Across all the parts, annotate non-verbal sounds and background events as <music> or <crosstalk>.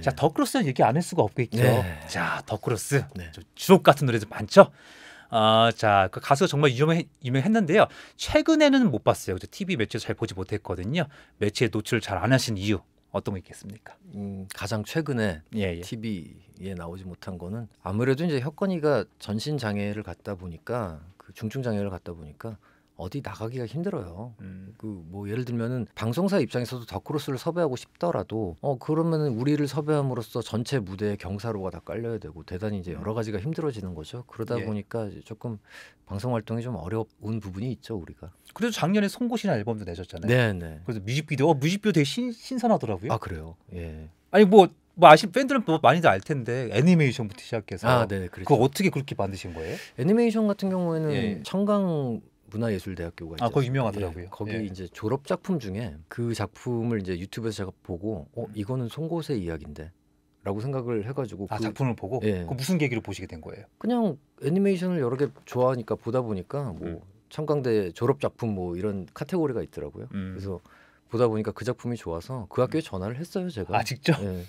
자 더크로스 얘기 안 할 수가 없겠죠. 네. 자 더크로스 네. 좀 주옥 같은 노래도 많죠. 아, 자, 그 가수가 정말 유명 유명했는데요. 최근에는 못 봤어요. 그래서 TV 매체에서 잘 보지 못했거든요. 매체에 노출을 잘 안 하신 이유 어떤 거 있겠습니까? 음, 가장 최근에 예, 예. TV에 나오지 못한 거는 아무래도 이제 혁건이가 전신 장애를 갖다 보니까 그 중증 장애를 갖다 보니까 어디 나가기가 힘들어요. 음, 그뭐 예를 들면은 방송사 입장에서도 더 크로스를 섭외하고 싶더라도 어 그러면은 우리를 섭외함으로써 전체 무대에 경사로가 다 깔려야 되고 대단히 이제 여러 가지가 힘들어지는 거죠. 그러다 예. 보니까 조금 방송 활동이 좀 어려운 부분이 있죠 우리가. 그래도 작년에 송곳이나 앨범도 내셨잖아요. 네네. 그래서 뮤직비디오, 어, 뮤직비디오 되게 신, 신선하더라고요. 아 그래요. 예. 아니 뭐, 뭐 아시 팬들은 뭐 많이들 알 텐데 애니메이션부터 시작해서 아 네, 그렇죠. 그거 어떻게 그렇게 만드신 거예요? 애니메이션 같은 경우에는 예. 청강 문화예술대학교가 아, 있죠. 거기 유명하더라고요. 예, 거기 예. 이제 졸업 작품 중에 그 작품을 이제 유튜브에서 제가 보고 어 이거는 송곳의 이야기인데 라고 생각을 해가지고 아 그 작품을 보고 예. 그 무슨 계기로 보시게 된 거예요? 그냥 애니메이션을 여러 개 좋아하니까 보다 보니까 뭐 음. 청강대 졸업 작품 뭐 이런 카테고리가 있더라고요. 음. 그래서 보다 보니까 그 작품이 좋아서 그 학교에 전화를 했어요 제가. 아 직접? 예.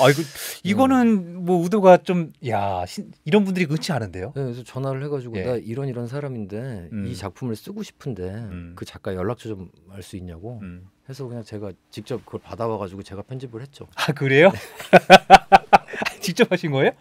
아 이거 이거는 뭐 의도가 좀 야 이런 분들이 흔치 않은데요. 네, 그래서 전화를 해가지고 예. 나 이런 이런 사람인데 음. 이 작품을 쓰고 싶은데 음. 그 작가 연락처 좀 알 수 있냐고 음. 해서 그냥 제가 직접 그걸 받아와가지고 제가 편집을 했죠. 아 그래요? <laughs> 직접 하신 거예요?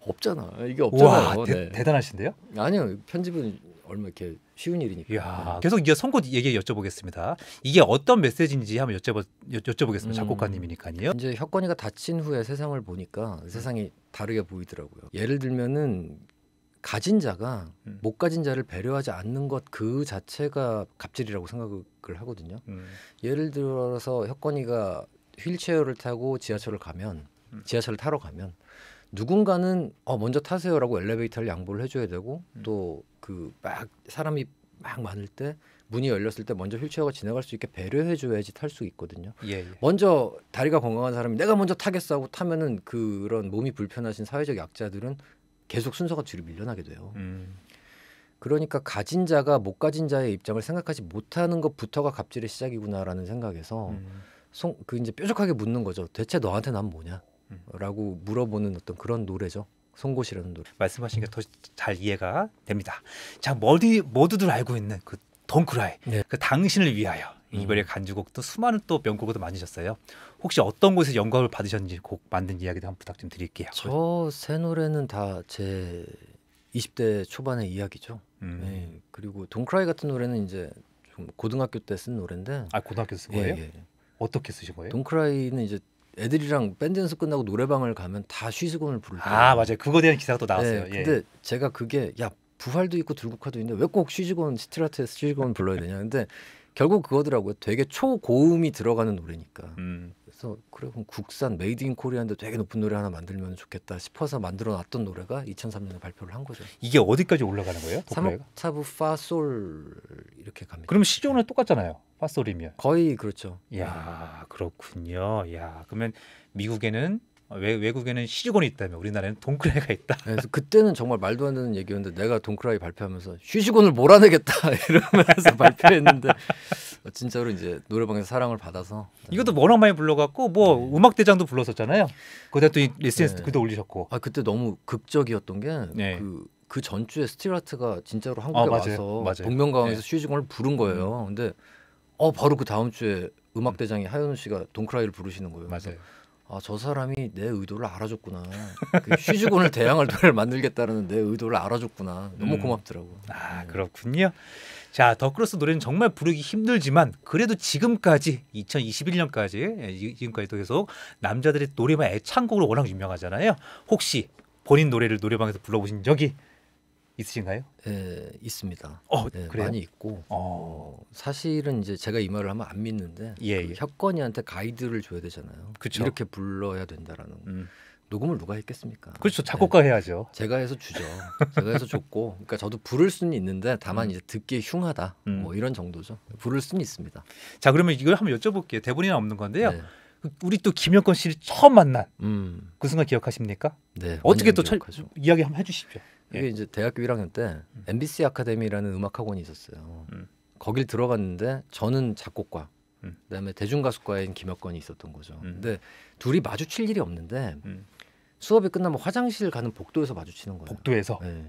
없잖아. 이게 와 없잖아요. 대, 네. 대 단하신데요? 아니요 편집은 얼마 이렇게 쉬운 일이니까. 이야 계속 이제 선고 얘기 여쭤보겠습니다. 이게 어떤 메시지인지 한번 여쭤보 여, 여쭤보겠습니다. 음. 작곡가님이니까요. 이제 혁건이가 다친 후에 세상을 보니까 세상이 다르게 보이더라고요. 예를 들면은 가진 자가 음. 못 가진 자를 배려하지 않는 것 그 자체가 갑질이라고 생각을 하거든요. 음. 예를 들어서 혁건이가 휠체어를 타고 지하철을 가면 음. 지하철을 타러 가면 누군가는 어 먼저 타세요라고 엘리베이터를 양보를 해줘야 되고 음. 또 그 막 사람이 막 많을 때 문이 열렸을 때 먼저 휠체어가 지나갈 수 있게 배려해 줘야지 탈 수 있거든요. 예, 예. 먼저 다리가 건강한 사람이 내가 먼저 타겠어 하고 타면은 그런 몸이 불편하신 사회적 약자들은 계속 순서가 뒤로 밀려나게 돼요. 음. 그러니까 가진 자가 못 가진 자의 입장을 생각하지 못하는 것부터가 갑질의 시작이구나라는 생각에서 음. 송, 그 이제 뾰족하게 묻는 거죠. 대체 너한테 난 뭐냐? 음. 라고 물어보는 어떤 그런 노래죠. 송곳이라는 노래. 말씀하신 게 더 잘 이해가 됩니다. 자, 모두 모두들 알고 있는 그 돈크라이, 네. 그 당신을 위하여 음. 이별의 간주곡도 수많은 또 명곡도 많으셨어요. 혹시 어떤 곳에서 영감을 받으셨는지 곡 만든 이야기도 한번 부탁 좀 드릴게요. 저 새 노래는 다 제 20대 초반의 이야기죠. 음. 네. 그리고 돈크라이 같은 노래는 이제 좀 고등학교 때 쓴 노래인데 아 고등학교 쓴 예, 거예요? 예. 어떻게 쓰신 거예요? Don't Cry는 이제 애들이랑 밴드 연습 끝나고 노래방을 가면 다 She's Gone을 부를 때. 아 맞아요. 그거에 대한 기사가 또 나왔어요. 네, 예. 근데 제가 그게 야 부활도 있고 들국화도 있는데 왜 꼭 She's Gone 스틸하트에서 She's Gone 불러야 되냐. 근데 결국 그거더라고요. 되게 초고음이 들어가는 노래니까. 음. 그래서 그래 그럼 국산 made in Korea인데 되게 높은 노래 하나 만들면 좋겠다 싶어서 만들어 놨던 노래가 2003년에 발표를 한 거죠. 이게 어디까지 올라가는 거예요? Don't Cry가? 3옥타브 파솔 이렇게 갑니다. 그럼 시종은 똑같잖아요. 파솔이면. 거의 그렇죠. 이야 그렇군요. 야 그러면 미국에는 외, 외국에는 시주곤이 있다면 우리나라에는 돈크라이가 있다. 그래서 그때는 정말 말도 안 되는 얘기였는데 내가 돈크라이 발표하면서 쉬시곤을 몰아내겠다 <laughs> 이러면서 발표했는데 진짜로 이제 노래방에서 사랑을 받아서 이것도 워낙 많이 불러갖고 뭐 네. 음악 대장도 불렀었잖아요. 그다 또 SNS 네. 그도 올리셨고. 아 그때 너무 극적이었던 게그 네. 그 전주에 스티라트가 진짜로 한국에 맞아요. 와서 맞아요. 복면가왕에서 네. 쉬시곤을 부른 거예요. 근데 어 바로 그 다음 주에 음악 대장이 하현우 씨가 돈크라이를 부르시는 거예요. 맞아요. 아저 사람이 내 의도를 알아줬구나. 그 쉬즈곤을 대항할 노래를 만들겠다는 내 의도를 알아줬구나. 너무 음. 고맙더라고. 아 네. 그렇군요. 자 더크로스 노래는 정말 부르기 힘들지만 그래도 지금까지 2021년까지 지금까지도 계속 남자들의 노래방 애창곡으로 워낙 유명하잖아요. 혹시 본인 노래를 노래방에서 불러보신 적이 있으신가요? 예, 있습니다. 어 예, 그래요? 많이 있고 어 어, 사실은 이제 제가 이 말을 하면 안 믿는데 예, 그 예. 혁건이한테 가이드를 줘야 되잖아요. 그쵸. 이렇게 불러야 된다라는 음. 녹음을 누가 했겠습니까? 그렇죠 네. 작곡가 해야죠. 제가 해서 주죠. 제가 해서 줬고, 그러니까 저도 부를 수는 있는데 다만 음. 이제 듣기에 흉하다, 음. 뭐 이런 정도죠. 부를 수는 있습니다. 자 그러면 이걸 한번 여쭤볼게요. 대본에는 없는 건데요. 네. 그 우리 또 김영권 씨를 처음 만난 음, 그 순간 기억하십니까? 네. 어떻게 또 철, 기억하죠. 이야기 한번 해주십시오. 예. 이게 이제 대학교 1학년 때 MBC 아카데미라는 음악 학원이 있었어요. 음. 거길 들어갔는데 저는 작곡가, 음. 그다음에 대중가수과인 김혁건이 있었던 거죠. 음. 근데 둘이 마주칠 일이 없는데 음. 수업이 끝나면 화장실 가는 복도에서 마주치는 거예요. 복도에서. 네.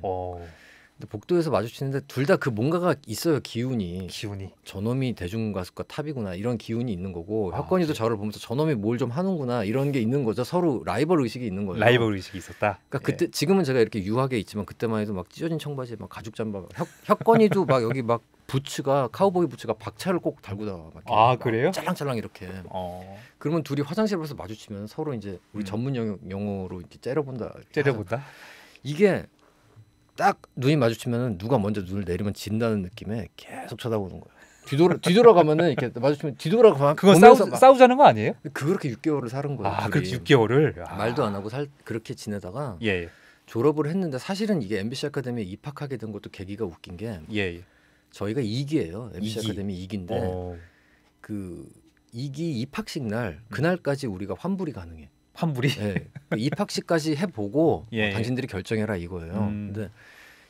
어, 근데 복도에서 마주치는데 둘 다 그 뭔가가 있어요 기운이. 기운이. 저놈이 대중 가수과 탑이구나 이런 기운이 있는 거고 아, 혁건이도 그래. 저를 보면서 저놈이 뭘 좀 하는구나 이런 게 있는 거죠. 서로 라이벌 의식이 있는 거예요. 라이벌 의식이 있었다. 그러니까 그때 지금은 제가 이렇게 유하게 있지만 그때만 해도 막 찢어진 청바지에 막 가죽 잠바 혁, 혁건이도 막 여기 막 부츠가 카우보이 부츠가 박차를 꼭 달고 이렇게 아, 막 그래요? 짤랑짤랑 이렇게 어, 그러면 둘이 화장실에서 마주치면 서로 이제 우리 음. 전문 용, 용어로 이렇게 째려본다 째려본다. 이게 딱 눈이 마주치면 누가 먼저 눈을 내리면 진다는 느낌에 계속 쳐다보는 거예요. 뒤돌아 뒤돌아가면은 이렇게 마주치면 뒤돌아가면 그건 보면서 싸우, 막 싸우자는 거 아니에요? 그렇게 6개월을 사는 거예요. 아, 둘이. 그렇게 6개월을. 아. 말도 안 하고 살 그렇게 지내다가 예, 예, 졸업을 했는데 사실은 이게 MBC 아카데미에 입학하게 된 것도 계기가 웃긴 게 예. 예. 저희가 2기예요. MBC 이기. 아카데미 2기인데 어, 그 2기 입학식 날 그날까지 우리가 환불이 가능해. 환불이. 예. 그 입학식까지 해보고 <laughs> 예. 어, 당신들이 결정해라 이거예요. 음. 근데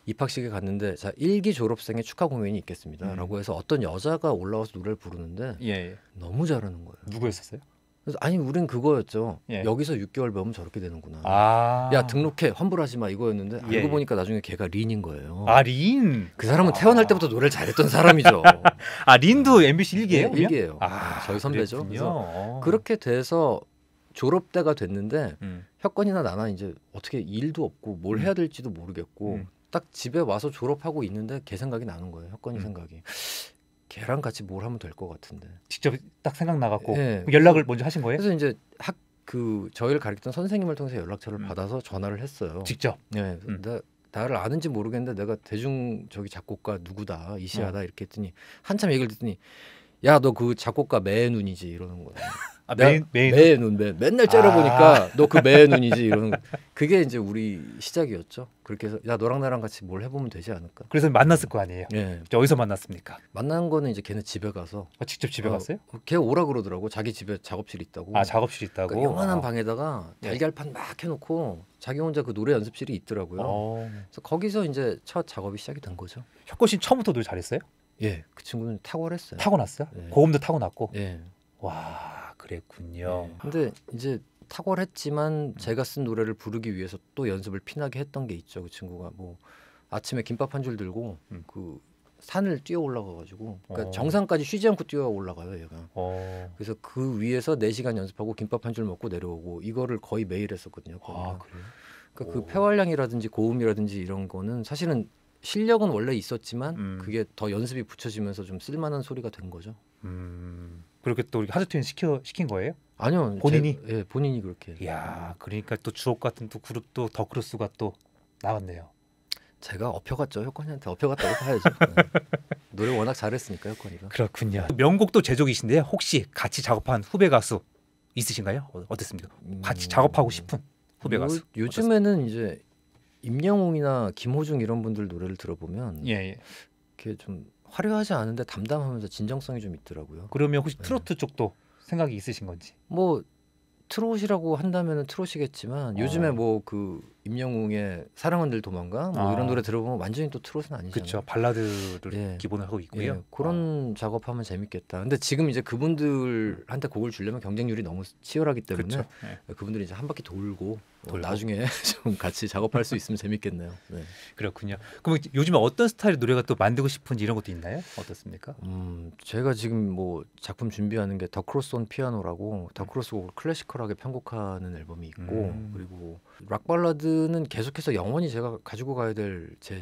입학식에 갔는데 자 1기 졸업생의 축하 공연이 있겠습니다라고 음. 해서 어떤 여자가 올라와서 노래를 부르는데 예, 예. 너무 잘하는 거예요. 누구였었어요? 그래서 아니 우린 그거였죠. 예. 여기서 6개월 배우면 저렇게 되는구나. 아. 야 등록해 환불하지 마 이거였는데 예, 알고 예. 보니까 나중에 걔가 린인 거예요. 아, 린. 그 사람은 아. 태어날 때부터 노래를 잘했던 사람이죠. <laughs> 아, 린도 MBC 1기예요? 네, 일기예요. 아, 저희 선배죠. 그래서 어. 그렇게 돼서 졸업 때가 됐는데 음. 혁건이나 나나 이제 어떻게 일도 없고 뭘 음. 해야 될지도 모르겠고 음. 딱 집에 와서 졸업하고 있는데 걔 생각이 나는 거예요. 혁건이 음. 생각이. 걔랑 같이 뭘 하면 될 것 같은데. 직접 딱 생각 나갖고 예. 연락을 먼저 하신 거예요? 그래서 이제 학 그 저희를 가르쳤던 선생님을 통해서 연락처를 음. 받아서 전화를 했어요. 직접. 네, 음. 나 나를 아는지 모르겠는데 내가 대중 저기 작곡가 누구다 어. 이시하다 이렇게 했더니 한참 얘기를 듣더니 야 너 그 작곡가 매의 눈이지 이러는 거야. 아, 메인 메인. 매의 눈, 매, 맨날 째려보니까 너그 매의 <laughs> 눈이지 이러는 거. 그게 이제 우리 시작이었죠. 그렇게 해서 야 너랑 나랑 같이 뭘 해보면 되지 않을까. 그래서 만났을 거 아니에요. 예, 어디서 만났습니까? 만난 거는 이제 걔네 집에 가서 아, 직접 집에 어, 갔어요? 걔 오라 그러더라고. 자기 집에 작업실 있다고. 아 작업실 있다고. 그러니까 요만한 아. 방에다가 네. 달걀판 막 해놓고 자기 혼자 그 노래 연습실이 있더라고요. 어. 그래서 거기서 이제 첫 작업이 시작이 된 거죠. 혁건 씨 처음부터 노래 잘했어요? 예, 그 친구는 탁월했어요. 타고났어요? 네. 고음도 타고났고. 예. 와 그랬군요. 예. 근데 이제 탁월했지만 제가 쓴 노래를 부르기 위해서 또 연습을 피나게 했던 게 있죠. 그 친구가 뭐 아침에 김밥 한 줄 들고 음. 그 산을 뛰어 올라가 가지고 그러니까 어. 정상까지 쉬지 않고 뛰어 올라가요, 얘가. 어. 그래서 그 위에서 4 시간 연습하고 김밥 한 줄 먹고 내려오고 이거를 거의 매일 했었거든요. 아 거기가. 그래요? 그러니까 오. 그 폐활량이라든지 고음이라든지 이런 거는 사실은 실력은 원래 있었지만 음. 그게 더 연습이 붙여지면서 좀 쓸만한 소리가 된 거죠. 음. 그렇게 또 하드트윈 시켜 시킨 거예요? 아니요, 본인이? 제, 예, 본인이 그렇게. 이야 그러니까 또 주옥 같은 또 그룹도 더크로스가 또 나왔네요. 제가 업혀갔죠, 혁건이한테 업혀갔다고 봐야죠. <laughs> 네. 노래 워낙 잘했으니까 혁건이가. 그렇군요. 명곡도 제조기신데요. 혹시 같이 작업한 후배 가수 있으신가요? 어- 어땠습니까? 같이 음, 작업하고 싶은 후배 요- 가수. 요즘에는 이제 임영웅이나 김호중 이런 분들 노래를 들어보면 예, 예. 이렇게 좀 화려하지 않은데 담담하면서 진정성이 좀 있더라고요. 그러면 혹시 네. 트로트 쪽도 생각이 있으신 건지? 뭐 트롯이라고 한다면은 트롯이겠지만 요즘에 어. 뭐그 임영웅의 사랑은 늘 도망가 뭐 아. 이런 노래 들어보면 완전히 또 트롯은 아니잖아요. 그렇죠. 발라드를 예. 기본으로 하고 있고요. 예, 그런 작업하면 재밌겠다. 근데 지금 이제 그분들한테 곡을 주려면 경쟁률이 너무 치열하기 때문에 그렇죠. 예. 그분들이 이제 한 바퀴 돌고, 어, 돌고. 나중에 <laughs> 좀 같이 작업할 수 있으면 재밌겠네요. 네. 그렇군요. 그럼 요즘에 어떤 스타일의 노래가 또 만들고 싶은지 이런 것도 있나요? 어떻습니까? 음, 제가 지금 뭐 작품 준비하는 게 The Cross on Piano라고 더 크로스 곡을 classical하게 편곡하는 앨범이 있고 음. 그리고 락 발라드 는 계속해서 영원히 제가 가지고 가야 될 제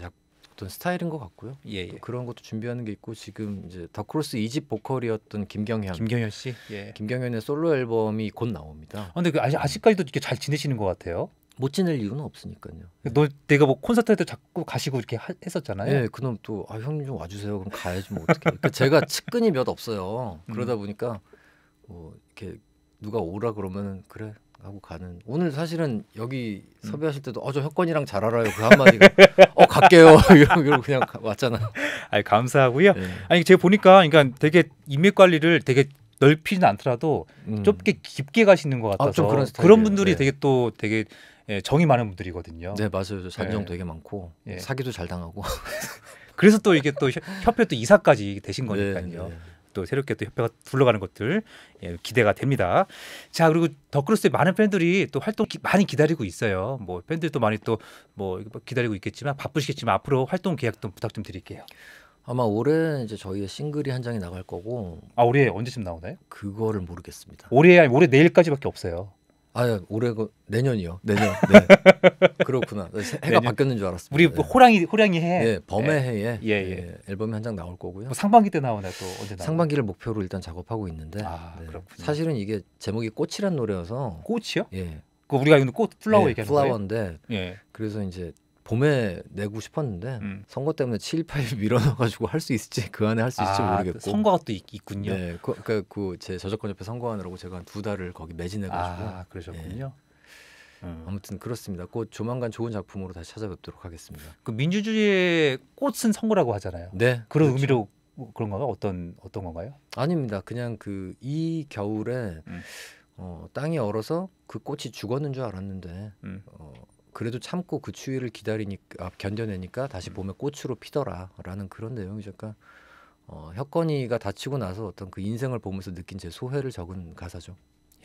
어떤 스타일인 것 같고요. 예, 예. 또 그런 것도 준비하는 게 있고 지금 이제 더 크로스 2집 보컬이었던 김경현 김경현 씨. 예. 김경현의 솔로 앨범이 곧 나옵니다. 아, 근데 그 아직 아직까지도 이렇게 잘 지내시는 것 같아요. 못 지낼 이유는 없으니까요. 너 내가 뭐 콘서트 할때 자꾸 가시고 이렇게 하- 했었잖아요. 예, 그놈 또 아, 형님 좀 와주세요. 그럼 가야지 뭐 어떻게? 그러니까 제가 측근이 몇 없어요. 음. 그러다 보니까 뭐 이렇게 누가 오라 그러면은 그래 하고 가는. 오늘 사실은 여기 음. 섭외하실 때도 어저 혁건이랑 잘 알아요. 그 한마디가 어 갈게요. <laughs> 이러고, 그냥 가- 왔잖아. 아니 감사하고요. 예. 아니 제가 보니까 그러니까 되게 인맥 관리를 되게 넓히지는 않더라도 음. 좁게 깊게 가시는 것 같아서 좀 그런 그런. 분들이 네. 되게 또 되게 예, 정이 많은 분들이거든요. 네 맞아요. 저 잔정 예. 되게 많고 예. 사기도 잘 당하고. <laughs> 그래서 또 이게 또 협- 협회 또 이사까지 되신 네, 거니까요. 네. 또 새롭게 또 협회가 둘러가는 것들 예, 기대가 됩니다. 자 그리고 더크로스의 많은 팬들이 또 활동 기, 많이 기다리고 있어요. 뭐 팬들도 많이 또 뭐 기다리고 있겠지만 바쁘시겠지만 앞으로 활동 계약 좀 부탁 좀 드릴게요. 아마 올해 이제 저희의 싱글이 한 장이 나갈 거고 아 올해 언제쯤 나오나요? 그거를 모르겠습니다. 올해 아니 올해 내일까지밖에 없어요. 아 올해 그 내년이요. 내년. 네. 그렇구나. 해가 내년. 바뀌었는 줄 알았습니다. 우리 네. 뭐 호랑이 호랑이 해. 예, 범의 해에 예, 예. 예, 앨범이 한 장 나올 거고요. 뭐 상반기 때 나오나 또 언제 나오나? 상반기를 목표로 일단 작업하고 있는데 아, 그렇군요. 사실은 이게 제목이 꽃이란 노래여서 꽃이요? 예, 그 우리가 이거 꽃 플라워 예, 얘기하는? 플라워인데 예. 그래서 이제 봄에 내고 싶었는데 음. 선거 때문에 7, 8일 밀어넣어가지고 할 수 있을지 그 안에 할 수 있을지 아, 모르겠고 선거가 또 있, 있군요. 네, 그, 그러니까 그 제 저작권 옆에 선거하느라고 제가 한 두 달을 거기 매진해가지고 아 그러셨군요. 음. 아무튼 그렇습니다. 곧 조만간 좋은 작품으로 다시 찾아뵙도록 하겠습니다. 그 민주주의의 꽃은 선거라고 하잖아요. 네, 그런 그렇죠. 의미로 뭐 그런 건가요? 어떤 어떤 건가요? 아닙니다. 그냥 그 이 겨울에 음. 어, 땅이 얼어서 그 꽃이 죽었는 줄 알았는데 음. 어, 그래도 참고 그 추위를 기다리니까 아, 견뎌내니까 다시 음. 봄에 꽃으로 피더라라는 그런 내용이죠. 그러니까 어, 혁건이가 다치고 나서 어떤 그 인생을 보면서 느낀 제 소회를 적은 가사죠.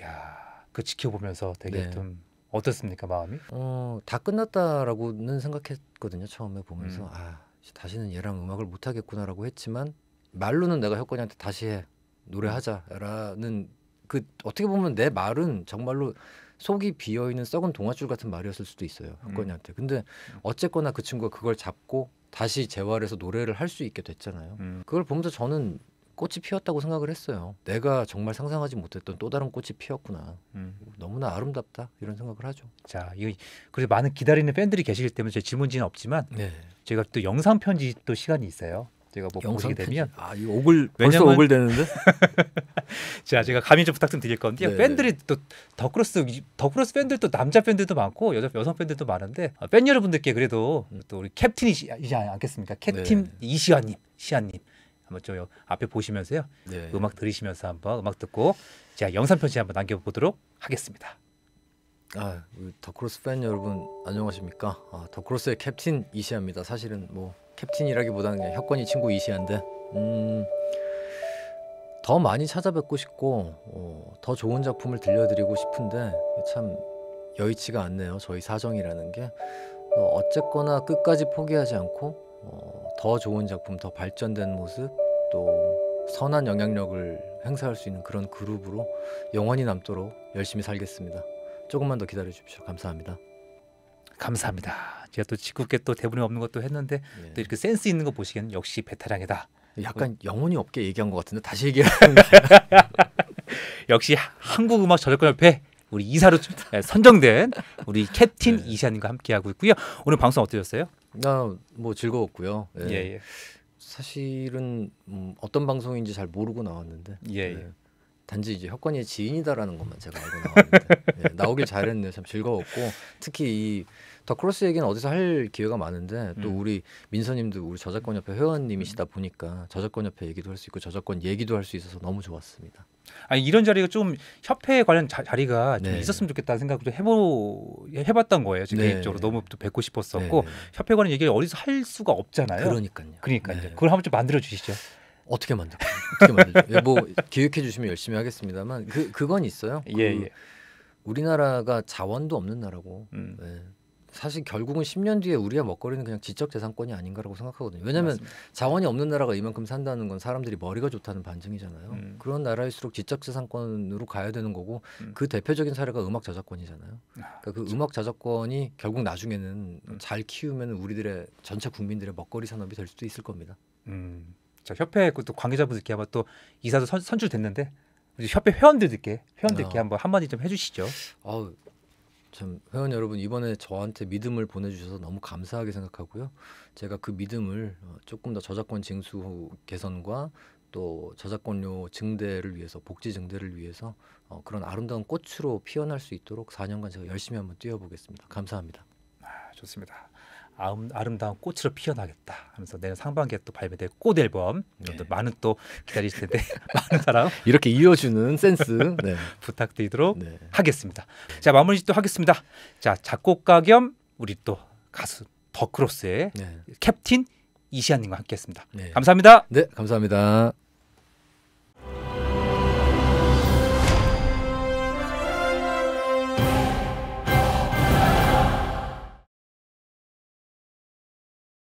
야, 그 지켜보면서 되게 네. 좀 어떻습니까 마음이? 어, 다 끝났다라고는 생각했거든요. 처음에 보면서 음. 아 다시는 얘랑 음악을 못 하겠구나라고 했지만 말로는 내가 혁건이한테 다시 해 노래하자라는 그 어떻게 보면 내 말은 정말로 속이 비어 있는 썩은 동아줄 같은 말이었을 수도 있어요. 음. 혁건이한테. 근데 어쨌거나 그 친구가 그걸 잡고 다시 재활해서 노래를 할 수 있게 됐잖아요. 음. 그걸 보면서 저는 꽃이 피었다고 생각을 했어요. 내가 정말 상상하지 못했던 또 다른 꽃이 피었구나. 음. 너무나 아름답다 이런 생각을 하죠. 자, 이거 그래서 많은 기다리는 팬들이 계시기 때문에 제 질문지는 없지만 네. 제가 또 영상 편지 또 시간이 있어요. 제가 뭐 보시게 되면 아 이거 오글 벌써 오글 되는데 <laughs> 자 제가 감히 좀 부탁 좀 드릴 건데요. 네, 팬들이 또 더크로스 더크로스 팬들도 남자 팬들도 많고 여자 여성 팬들도 많은데 어, 팬 여러분들께 그래도 음. 또 우리 캡틴이시지 않겠습니까? 캡틴 네. 이시하님, 시하님 한번 저 앞에 보시면서요. 네. 음악 들으시면서 한번 음악 듣고 제가 영상 편지 한번 남겨보도록 하겠습니다. 아 우리 더크로스 팬 여러분 안녕하십니까? 아, 더크로스의 캡틴 이시아입니다. 사실은 뭐 캡틴이라기보다는 그냥 혁건이 친구 이시아인데 음, 더 많이 찾아뵙고 싶고 어, 더 좋은 작품을 들려드리고 싶은데 참 여의치가 않네요. 저희 사정이라는 게 어, 어쨌거나 끝까지 포기하지 않고 어, 더 좋은 작품, 더 발전된 모습 또 선한 영향력을 행사할 수 있는 그런 그룹으로 영원히 남도록 열심히 살겠습니다. 조금만 더 기다려 주십시오. 감사합니다. 감사합니다. 제가 또 짓궂게 또 대본에 없는 것도 했는데 예. 또 이렇게 센스 있는 거 보시기에는 역시 베테랑이다. 약간 영혼이 없게 얘기한 것 같은데 다시 얘기하는 <laughs> 게 <laughs> 역시 한국 음악 저작권협회 우리 이사로 선정된 우리 캡틴 네. 이시아님과 함께 하고 있고요. 오늘 방송 어떠셨어요? 나뭐 즐거웠고요. 예. 예. 사실은 음, 어떤 방송인지 잘 모르고 나왔는데 예, 예. 예. 단지 이제 혁건이의 지인이다라는 것만 제가 알고 나왔는데 <laughs> 예, 나오길 잘했네요. 참 즐거웠고 특히 이 더 크로스 얘기는 어디서 할 기회가 많은데 또 음. 우리 민서님도 우리 저작권 협회 회원님이시다 보니까 저작권 협회 얘기도 할 수 있고 저작권 얘기도 할 수 있어서 너무 좋았습니다. 아니 이런 자리가 좀 협회 관련 자, 자리가 좀 네. 있었으면 좋겠다는 생각을 좀 해보 해봤던 거예요. 제 네. 개인적으로 너무 또 뵙고 싶었었고 네, 네. 협회 관련 얘기를 어디서 할 수가 없잖아요. 그러니까요. 그러니까 네. 그걸 한번 좀 만들어 주시죠. 어떻게 만들 어떻게 만들죠? 예, 뭐 기획해 주시면 열심히 하겠습니다만 그 그건 있어요. 그 예, 예. 우리나라가 자원도 없는 나라고 음. 예. 사실 결국은 10년 뒤에 우리가 먹거리는 그냥 지적 재산권이 아닌가라고 생각하거든요. 왜냐하면 맞습니다. 자원이 없는 나라가 이만큼 산다는 건 사람들이 머리가 좋다는 반증이잖아요. 음. 그런 나라일수록 지적 재산권으로 가야 되는 거고 음. 그 대표적인 사례가 음악 저작권이잖아요. 아, 그러니까 그 음악 저작권이 결국 나중에는 음. 잘 키우면 우리들의 전체 국민들의 먹거리 산업이 될 수도 있을 겁니다. 음. 자 협회 그또 관계자분들께 아마 또 이사도 선, 선출됐는데 협회 회원들께 회원들께 어. 한번 한마디 좀 해주시죠. 아우 참 회원 여러분 이번에 저한테 믿음을 보내주셔서 너무 감사하게 생각하고요. 제가 그 믿음을 어, 조금 더 저작권 징수 개선과 또 저작권료 증대를 위해서 복지 증대를 위해서 어, 그런 아름다운 꽃으로 피어날 수 있도록 4년간 제가 열심히 한번 뛰어보겠습니다. 감사합니다. 아, 좋습니다. 아름, 아름다운 꽃으로 피어나겠다 하면서 내년 상반기에 또 발매될 꽃 앨범 네. 또 많은 또 기다리실 텐데 <laughs> 많은 사랑 <laughs> 이렇게 이어주는 센스. 네. <laughs> 부탁드리도록 네. 하겠습니다. 자 마무리 또 하겠습니다. 자 작곡가 겸 우리 또 가수 더크로스의 네. 캡틴 이시안님과 함께했습니다. 네. 감사합니다. 네, 감사합니다.